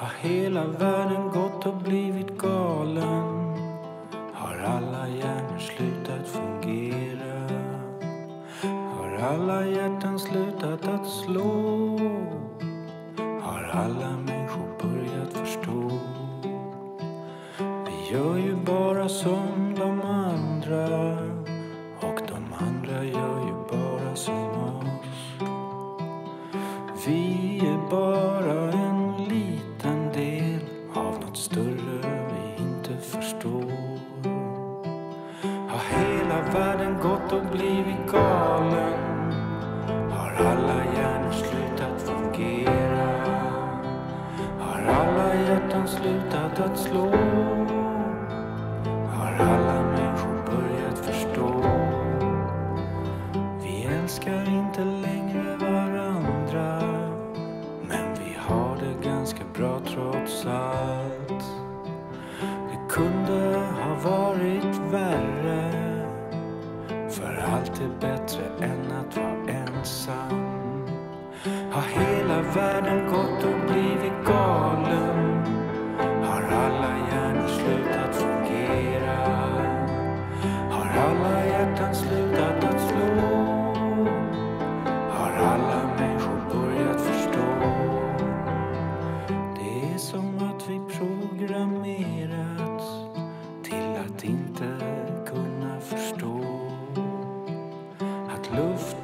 Har hela världen gått och blivit galen? Har alla hjärnor slutat fungera? Har alla hjärtan slutat att slå? Har alla människor börjat förstå? Vi gör ju bara som de andra och de andra gör ju bara som oss. Vi är bara hela världen gått och blivit galen? Har alla hjärnor slutat fungera? Har alla hjärtan slutat att slå? Är bättre än att vara ensam. Har hela världen gått och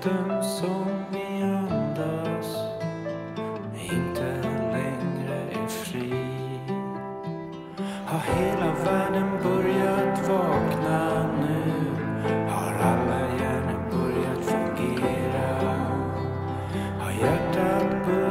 luften som vi andas inte längre är fri. Har hela världen börjat vakna nu? Har alla hjärnor börjat fungera? Har hjärtat börjat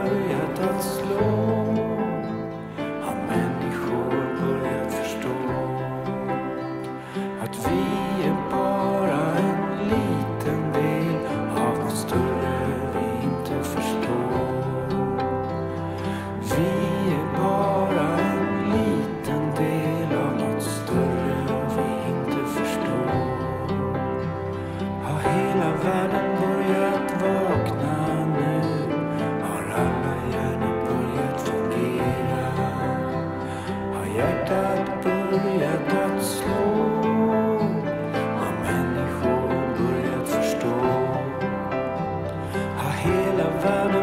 heaven